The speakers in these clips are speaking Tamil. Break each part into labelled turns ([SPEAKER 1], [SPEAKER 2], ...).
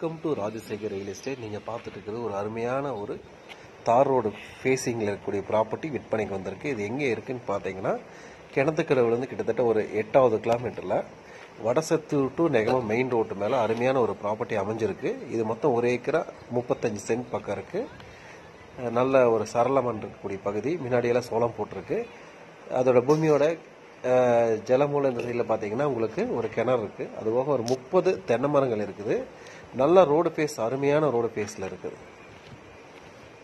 [SPEAKER 1] Welcome to Rajasekhar real estate நீங்கள் பார்த்துட்டு இருக்கிறது ஒரு அருமையான ஒரு தார் ரோடு ஃபேஸிங்கில் இருக்கக்கூடிய ப்ராப்பர்ட்டி விற்பனைக்கு வந்திருக்கு. இது எங்கே இருக்குன்னு பார்த்தீங்கன்னா கிணத்துக்கடவுலேருந்து கிட்டத்தட்ட ஒரு எட்டாவது கிலோமீட்டரில் Vadasathur to Negamam main road மேலே அருமையான ஒரு ப்ராப்பர்ட்டி அமைஞ்சிருக்கு. இது மொத்தம் ஒரு ஏக்கரா முப்பத்தஞ்சு சென்ட் பக்கம் இருக்குது நல்ல ஒரு சரளமன் இருக்கக்கூடிய பகுதி. முன்னாடியெல்லாம் சோளம் போட்டிருக்கு. அதோட பூமியோட ஜலமூல இந்த சைடில் பார்த்தீங்கன்னா உங்களுக்கு ஒரு கிணறு இருக்குது அது போக ஒரு முப்பது தென்னை மரங்கள் இருக்குது. நல்ல ரோடு பேஸ் அருமையான ரோடு பேஸில் இருக்குது.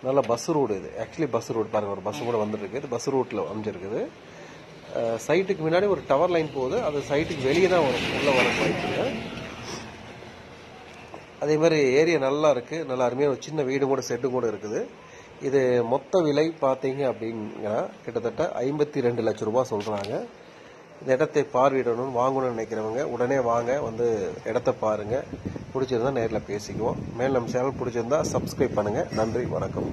[SPEAKER 1] நல்ல பஸ் ரோடு இது. ஆக்சுவலி பஸ் ரோடு பாருங்கள் ஒரு பஸ் கூட வந்துட்டு இது பஸ் ரூட்டில் அமைஞ்சிருக்குது. சைட்டுக்கு முன்னாடி ஒரு டவர் லைன் போகுது. அது சைட்டுக்கு வெளியே தான் வரும். உள்ளே வர வாய்ப்புங்க அதே மாதிரி ஏரியா நல்லா இருக்குது நல்லா அருமையாக ஒரு சின்ன வீடு கூட செட்டு கூட இருக்குது. இது மொத்த விலை பார்த்தீங்க அப்படிங்கன்னா கிட்டத்தட்ட ஐம்பத்தி ரெண்டு லட்சம் ரூபா சொல்கிறாங்க இந்த இடத்தை பார்வையிடணும்னு வாங்கணும்னு நினைக்கிறவங்க உடனே வாங்க வந்து இடத்த பாருங்கள் பிடிச்சிருந்தா நேரில் பேசிக்குவோம். மேலும் நம்ம சேனல் பிடிச்சிருந்தா சப்ஸ்கிரைப் பண்ணுங்கள் நன்றி வணக்கம்.